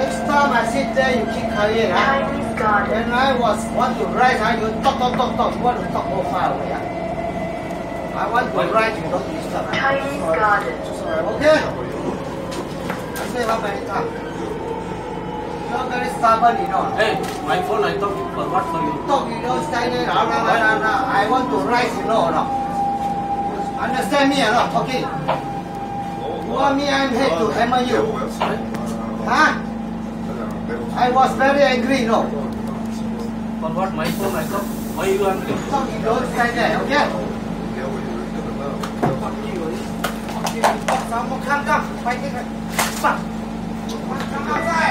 Next time I sit there, you keep quiet. Huh? When I was want to write, huh? you talk, talk, talk, talk. You want to talk all far away. Huh? I want to write, you don't disturb. Chinese garden. Okay? I say how many times? stubborn, you know. Hey, my phone, I talk for what for you? Talk, you know, stand there, nah, nah, nah. I want to rise, you know, no. Understand me or not, okay? You want me, I'm here to hammer you. Huh? I was very angry, you know. For what, my phone, I talk? Why you angry? Talk, you don't stand there, okay? Come you, come, you, fuck you, fuck you, you,